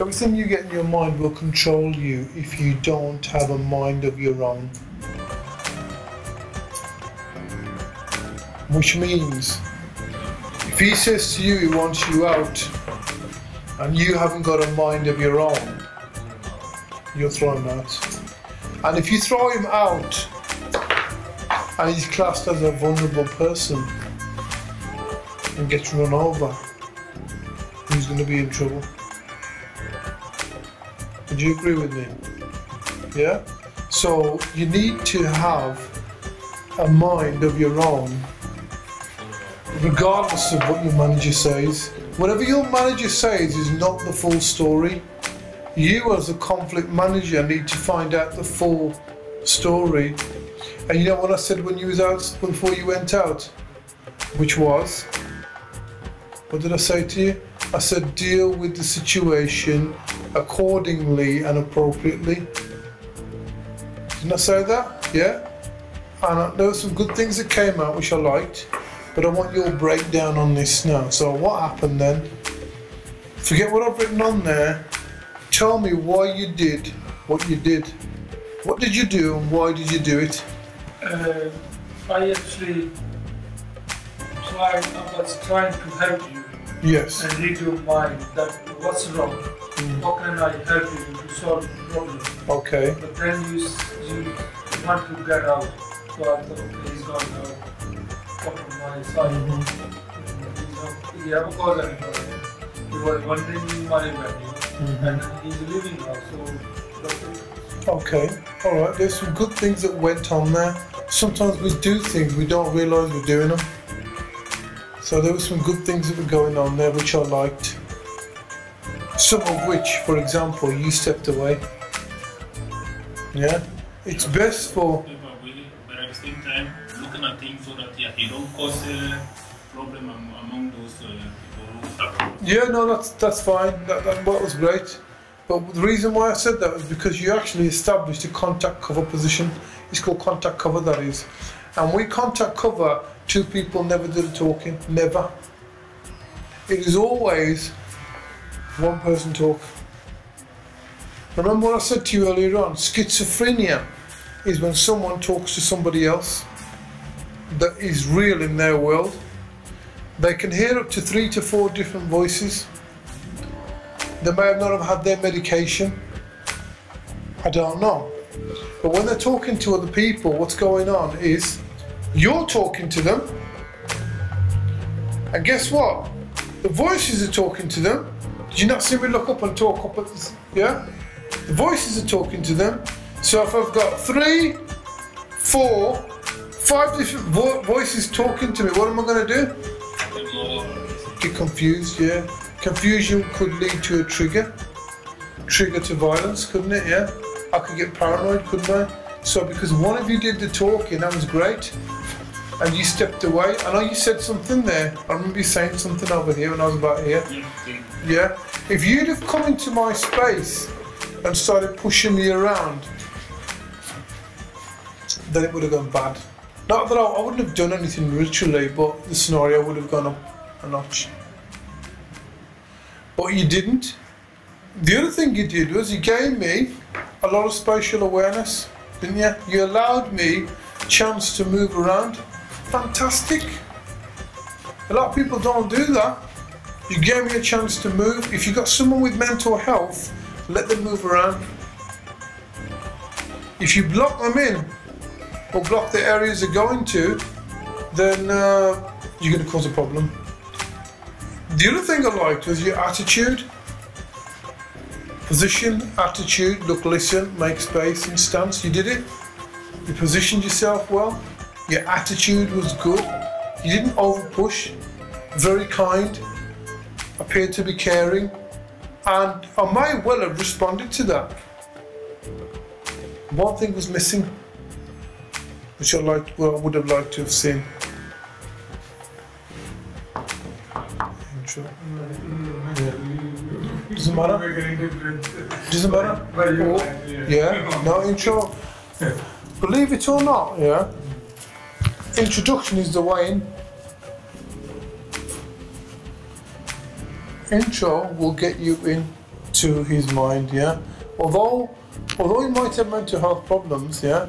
Everything you get in your mind will control you if you don't have a mind of your own. Which means, if he says to you he wants you out, and you haven't got a mind of your own, you'll throw him out. And if you throw him out, and he's classed as a vulnerable person, and gets run over, he's going to be in trouble? Would you agree with me? Yeah? So you need to have a mind of your own, regardless of what your manager says. Whatever your manager says is not the full story. You, as a conflict manager, need to find out the full story. And you know what I said when you was out before you went out, which was, what did I say to you? I said deal with the situation accordingly and appropriately. Didn't I say that? Yeah. And there were some good things that came out which I liked, but I want your breakdown on this now. So what happened then? Forget what I've written on there. Tell me why you did what you did. What did you do and why did you do it? Uh, I actually tried, I was trying to help you Yes. and read your mind that what's wrong, Mm. how can I help you to solve the problem. Okay. But then you, you want to get out. So I thought, okay, he's gone now. Come from my side. Mhm. He's not, he haven't got anybody. He was wandering in my venue. Mhm. And he's leaving now. So. Okay. All right. There's some good things that went on there. Sometimes we do things we don't realise we're doing them. So there were some good things that were going on there which I liked. Some of which, for example, you stepped away. Yeah. It's best for but at the same time, looking at things so that yeah, he don't cause a problem among those uh, people. Yeah, no, that's that's fine. That, that, that was great. But the reason why I said that was because you actually established a contact cover position. It's called contact cover, that is. And we contact cover two people never do the talking. Never. It is always one person talk. Remember what I said to you earlier on? Schizophrenia is when someone talks to somebody else that is real in their world. They can hear up to three to four different voices. They may have not have had their medication. I don't know. But when they're talking to other people, what's going on is you're talking to them. And guess what? The voices are talking to them. Did you not see me look up and talk up at this? Yeah? The voices are talking to them. So if I've got three, four, five different vo- voices talking to me, what am I going to do? Get confused, yeah. Confusion could lead to a trigger. Trigger to violence, couldn't it? Yeah. I could get paranoid, couldn't I? So because one of you did the talking, that was great. And you stepped away. I know you said something there. I remember you saying something over here when I was about here. Yeah, If you'd have come into my space and started pushing me around, then it would have gone bad. Not that I, I wouldn't have done anything literally, but the scenario would have gone up a notch. But you didn't. The other thing you did was you gave me a lot of spatial awareness, didn't you? You allowed me chance to move around. Fantastic. A lot of people don't do that. You gave me a chance to move. If you've got someone with mental health, let them move around. If you block them in or block the areas they're going to, then uh, you're going to cause a problem. The other thing I liked was your attitude. Position, attitude, look, listen, make space, and stance. You did it. You positioned yourself well. Your attitude was good. You didn't over push. Very kind. Appeared to be caring. And I may well have responded to that. One thing was missing, which I liked, well, I would have liked to have seen. Intro. Doesn't matter. We're getting different. Doesn't matter. But you- Or- yeah, no intro. Believe it or not, yeah. Introduction is the way in. Intro will get you in to his mind, yeah. Although, although he might have mental health problems, yeah,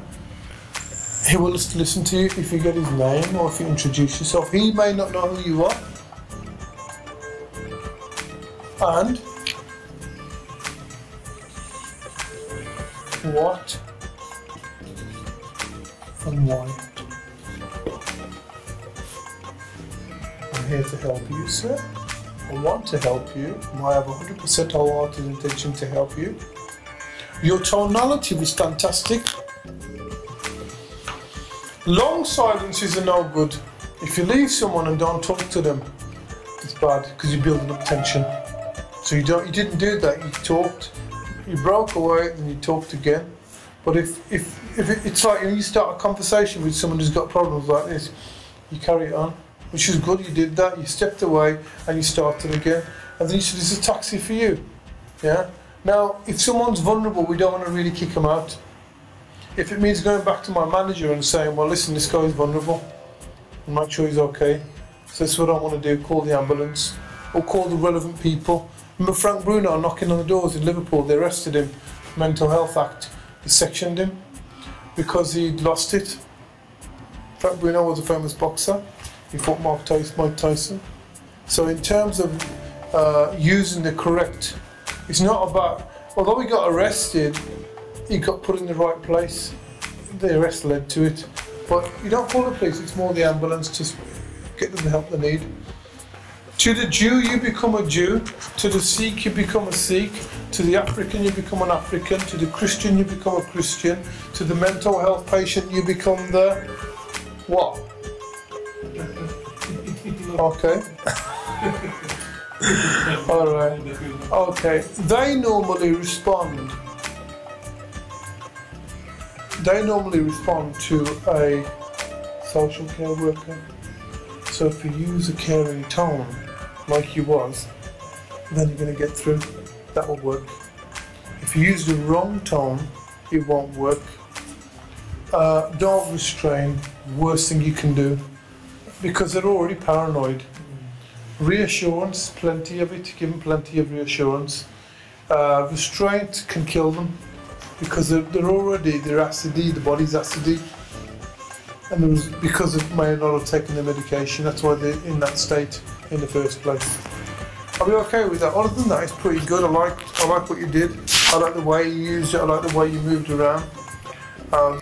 he will listen to you if you get his name or if you introduce yourself. He may not know who you are, and what and why. I'm here to help you, sir. I want to help you. I have 100% wholehearted intention to help you. Your tonality was fantastic. Long silences are no good. If you leave someone and don't talk to them, it's bad because you're building up tension. So you don't, you didn't do that. You talked, you broke away, and you talked again. But if if if it, it's like when you start a conversation with someone who's got problems like this, you carry it on, which is good. You did that. You stepped away and you started again, and then you said, "This is a taxi for you." Yeah. Now, if someone's vulnerable, we don't want to really kick them out. If it means going back to my manager and saying, "Well, listen, this guy's vulnerable," and make sure he's okay. So that's what I want to do. Call the ambulance or call the relevant people. Remember Frank Bruno knocking on the doors in Liverpool? They arrested him. Mental Health Act. They sectioned him because he'd lost it. Frank Bruno was a famous boxer. He fought Mike Tyson. So in terms of uh, using the correct, it's not about. Although he got arrested, he got put in the right place. The arrest led to it, but you don't call the police. It's more the ambulance to get them the help they need. To the Jew, you become a Jew. To the Sikh, you become a Sikh. To the African, you become an African. To the Christian, you become a Christian. To the mental health patient, you become the what? Okay. All right. Okay. They normally respond. They normally respond to a social care worker. So if you use a caring tone, like you was, then you're going to get through. That will work. If you use the wrong tone, it won't work. Uh, don't restrain. Worst thing you can do, because they're already paranoid. Reassurance, plenty of it. Give them plenty of reassurance. Uh, restraint can kill them because they're, they're already they're acidy. The body's acidy and there was because of may not have taken the medication. That's why they're in that state in the first place. I'll be okay with that. Other than that, it's pretty good. I like I like what you did. I like the way you used it. I like the way you moved around. Um,